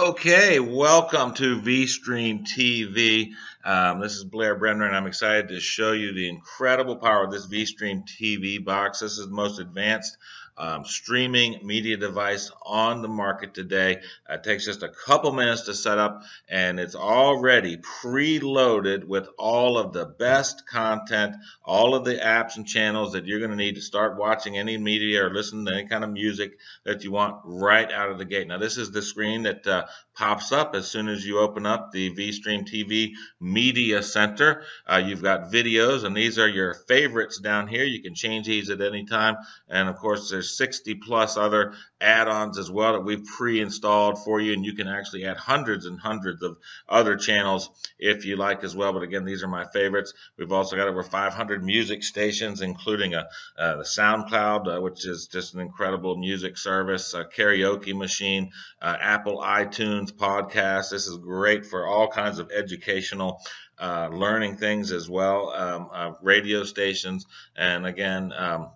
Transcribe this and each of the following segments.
Okay, welcome to VStream TV. Um, this is Blair Brenner, and I'm excited to show you the incredible power of this VStream TV box. This is the most advanced um, streaming media device on the market today. Uh, it takes just a couple minutes to set up, and it's already preloaded with all of the best content, all of the apps and channels that you're going to need to start watching any media or listen to any kind of music that you want right out of the gate. Now, this is the screen that uh, pops up as soon as you open up the VStream TV Media Center. Uh, you've got videos, and these are your favorites down here. You can change these at any time, and of course, there's 60 plus other add-ons as well that we've pre-installed for you and you can actually add hundreds and hundreds of other channels if you like as well. But again these are my favorites. We've also got over 500 music stations including a uh, the SoundCloud uh, which is just an incredible music service a karaoke machine uh, Apple iTunes podcast. This is great for all kinds of educational uh, learning things as well um, uh, radio stations. And again um,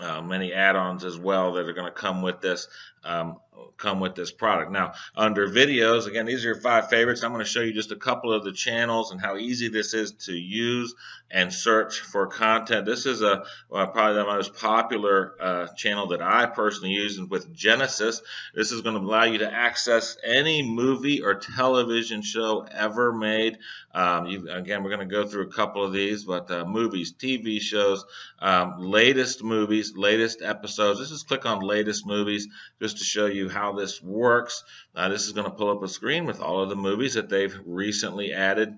uh, many add-ons as well that are going to come with this um, come with this product. Now, under videos, again, these are your five favorites. I'm going to show you just a couple of the channels and how easy this is to use and search for content. This is a well, probably the most popular uh, channel that I personally use with Genesis. This is going to allow you to access any movie or television show ever made. Um, you, again, we're going to go through a couple of these, but uh, movies, TV shows, um, latest movies, latest episodes. This is click on latest movies just to show you how this works. Uh, this is going to pull up a screen with all of the movies that they've recently added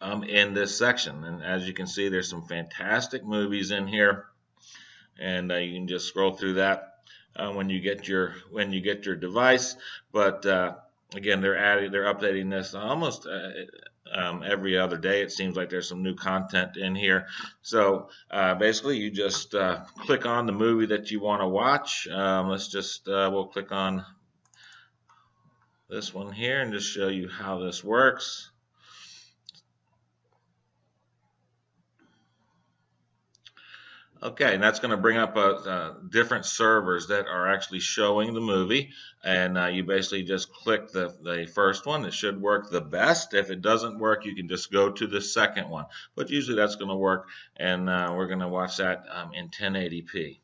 um, in this section. And as you can see, there's some fantastic movies in here, and uh, you can just scroll through that uh, when you get your when you get your device. But uh, again, they're adding, they're updating this almost. Um, every other day. It seems like there's some new content in here. So uh, basically, you just uh, click on the movie that you want to watch. Um, let's just, uh, we'll click on this one here and just show you how this works. Okay, and that's going to bring up uh, uh, different servers that are actually showing the movie, and uh, you basically just click the, the first one. It should work the best. If it doesn't work, you can just go to the second one, but usually that's going to work, and uh, we're going to watch that um, in 1080p.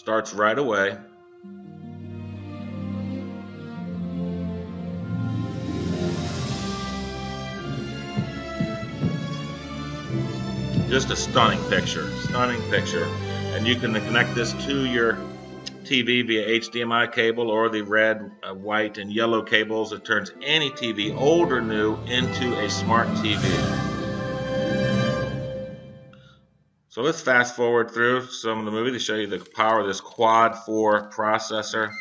Starts right away. Just a stunning picture, stunning picture. And you can connect this to your TV via HDMI cable or the red, uh, white, and yellow cables. It turns any TV, old or new, into a smart TV. So let's fast forward through some of the movie to show you the power of this quad 4 processor.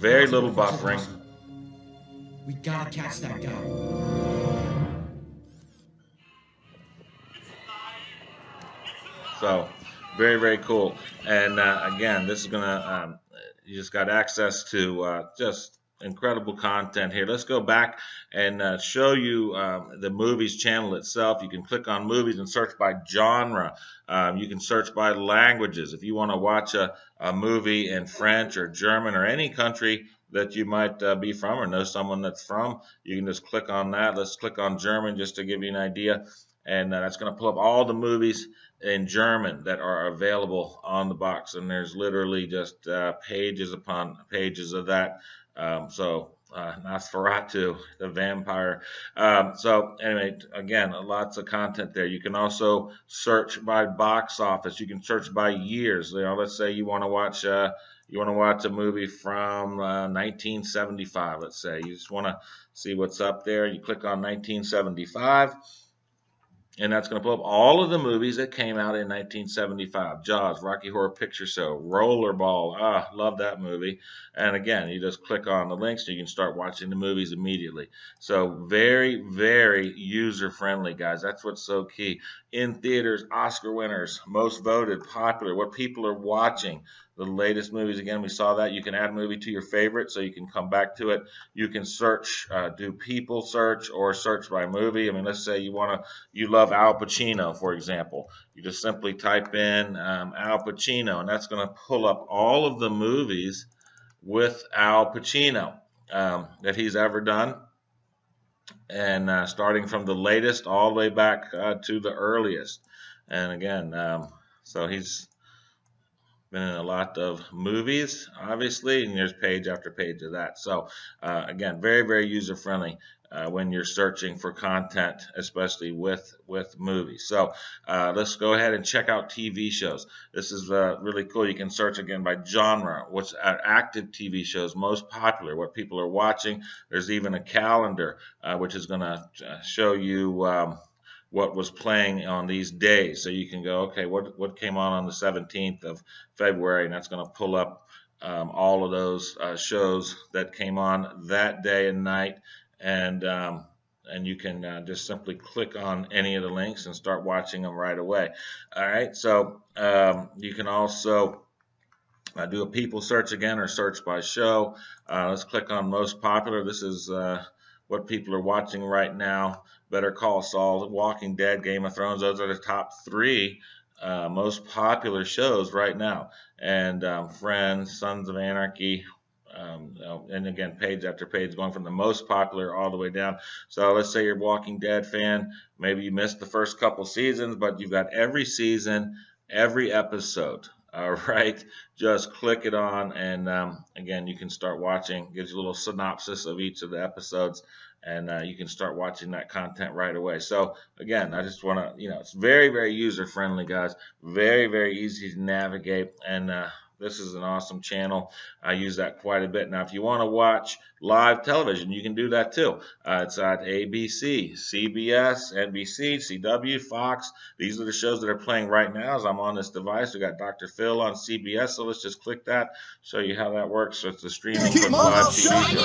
Very little buffering. We gotta catch that guy. So, very, very cool. And uh, again, this is gonna, um, you just got access to uh, just incredible content here. Let's go back and uh, show you um, the movies channel itself. You can click on movies and search by genre. Um, you can search by languages. If you want to watch a, a, movie in French or German or any country that you might uh, be from or know someone that's from, you can just click on that. Let's click on German just to give you an idea. And uh, that's going to pull up all the movies in German that are available on the box. And there's literally just uh, pages upon pages of that. Um, so uh, Nosferatu, the vampire. Um, so anyway, again, lots of content there. You can also search by box office. You can search by years. You know, let's say you want to watch. Uh, you want to watch a movie from uh, 1975. Let's say you just want to see what's up there. You click on 1975 and that's going to pull up all of the movies that came out in 1975 jaws rocky horror picture show rollerball. Ah love that movie. And again you just click on the links and you can start watching the movies immediately. So very very user friendly guys. That's what's so key in theaters, Oscar winners, most voted, popular, what people are watching, the latest movies. Again, we saw that. You can add a movie to your favorite so you can come back to it. You can search, uh, do people search or search by movie. I mean, let's say you want to, you love Al Pacino, for example. You just simply type in um, Al Pacino, and that's going to pull up all of the movies with Al Pacino um, that he's ever done. And uh, starting from the latest all the way back uh, to the earliest. And again, um, so he's been in a lot of movies, obviously, and there's page after page of that. So, uh, again, very, very user friendly uh, when you're searching for content, especially with with movies. So, uh, let's go ahead and check out TV shows. This is uh, really cool. You can search again by genre, what's active TV shows most popular, what people are watching. There's even a calendar, uh, which is going to uh, show you. Um, what was playing on these days. So you can go, okay, what what came on on the 17th of February, and that's going to pull up um, all of those uh, shows that came on that day and night, and um, and you can uh, just simply click on any of the links and start watching them right away. All right, so um, you can also uh, do a people search again or search by show. Uh, let's click on most popular. This is uh, what people are watching right now. Better Call Saul, Walking Dead, Game of Thrones. Those are the top three uh, most popular shows right now. And um, Friends, Sons of Anarchy, um, and again, page after page, going from the most popular all the way down. So let's say you're a Walking Dead fan. Maybe you missed the first couple seasons, but you've got every season, every episode. All right, just click it on, and um, again, you can start watching. Gives you a little synopsis of each of the episodes, and uh, you can start watching that content right away. So again, I just want to, you know, it's very, very user friendly, guys. Very, very easy to navigate, and uh, this is an awesome channel. I use that quite a bit. Now, if you want to watch live television, you can do that too. Uh, it's at ABC, CBS, NBC, CW, Fox. These are the shows that are playing right now as I'm on this device. We got Dr. Phil on CBS, so let's just click that, show you how that works. So it's the streaming for live TV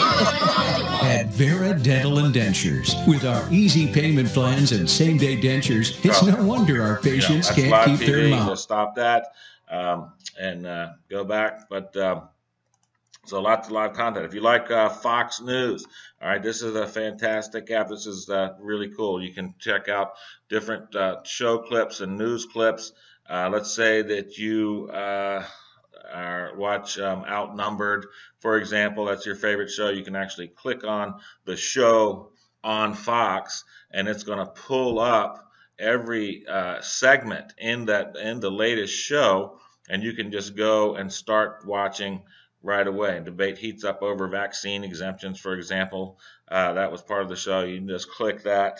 At Vera Dental and Dentures, with our easy payment plans and same-day dentures, it's no wonder our patients know, can't keep TV. their mouth. Stop that um, and uh, go back. But um, so lots of live content. If you like uh, Fox News, all right, this is a fantastic app. This is uh, really cool. You can check out different uh, show clips and news clips. Uh, let's say that you uh, watch um, Outnumbered, for example. That's your favorite show. You can actually click on the show on Fox, and it's going to pull up every uh, segment in that in the latest show, and you can just go and start watching right away. Debate heats up over vaccine exemptions, for example. Uh, that was part of the show. You can just click that,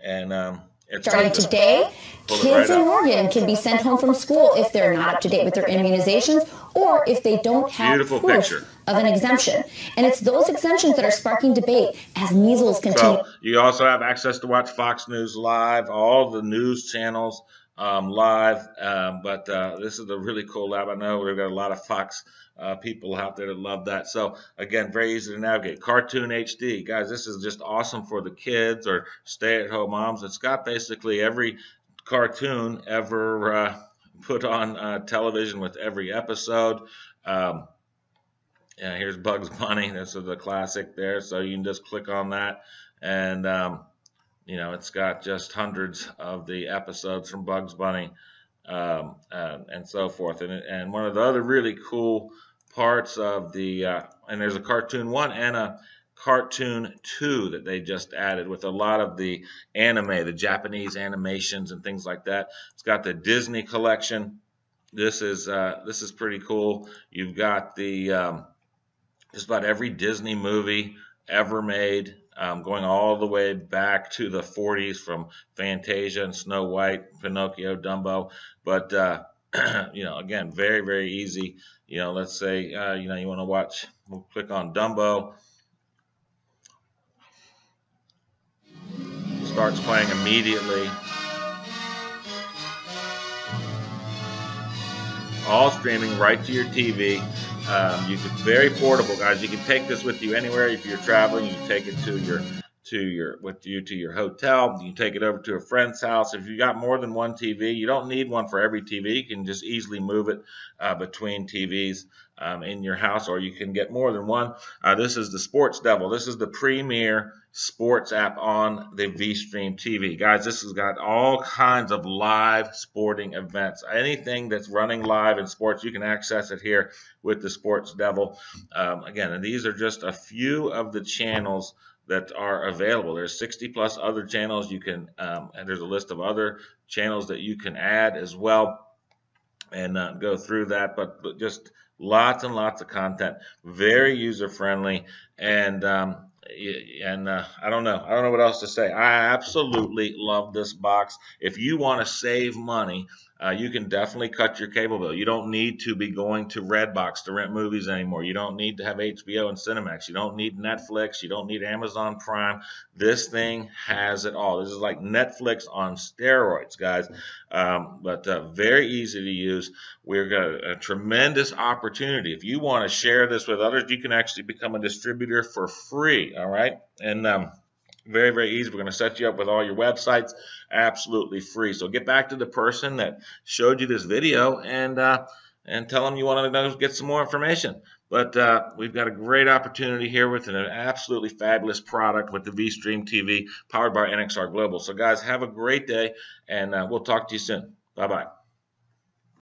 and um, Starting today, kids in Oregon can be sent home from school if they're not up to date with their immunizations or if they don't have Beautiful proof picture. of an exemption. And it's those exemptions that are sparking debate as measles continue. So you also have access to watch Fox News Live, all the news channels um, live. Um, but uh, this is a really cool lab. I know we've got a lot of Fox uh, people out there that love that. So again, very easy to navigate. Cartoon HD, guys, this is just awesome for the kids or stay-at-home moms. It's got basically every cartoon ever uh, put on uh, television with every episode. Um, yeah, here's Bugs Bunny. This is the classic there. So you can just click on that and um, you know, it's got just hundreds of the episodes from Bugs Bunny um, uh, and so forth. And, and one of the other really cool parts of the uh, and there's a cartoon one and a cartoon two that they just added with a lot of the anime, the Japanese animations and things like that. It's got the Disney collection. This is uh, this is pretty cool. You've got the um, just about every Disney movie ever made, um, going all the way back to the 40s from Fantasia and Snow White, Pinocchio, Dumbo. But uh, you know, again, very very easy you know, let's say, uh, you know, you want to watch, we'll click on Dumbo. Starts playing immediately. All streaming right to your TV. Um, you can very portable, guys. You can take this with you anywhere. If you're traveling, you take it to your to your with you to your hotel. You take it over to a friend's house. If you got more than one TV, you don't need one for every TV. You can just easily move it uh, between TVs um, in your house, or you can get more than one. Uh, this is the Sports Devil. This is the premier sports app on the VStream TV. Guys, this has got all kinds of live sporting events. Anything that's running live in sports, you can access it here with the Sports Devil. Um, again, and these are just a few of the channels that are available. There's 60 plus other channels you can, um, and there's a list of other channels that you can add as well and uh, go through that. But, but just lots and lots of content, very user friendly, and um, and uh, I don't know, I don't know what else to say. I absolutely love this box. If you want to save money uh, you can definitely cut your cable bill. You don't need to be going to Redbox to rent movies anymore. You don't need to have HBO and Cinemax. You don't need Netflix. You don't need Amazon Prime. This thing has it all. This is like Netflix on steroids, guys. Um, but uh, very easy to use. We've got a tremendous opportunity. If you want to share this with others, you can actually become a distributor for free. All right, and um, very, very easy. We're going to set you up with all your websites absolutely free. So get back to the person that showed you this video and uh, and tell them you want to get some more information. But uh, we've got a great opportunity here with an absolutely fabulous product with the VStream TV powered by NXR Global. So guys, have a great day, and uh, we'll talk to you soon. Bye-bye.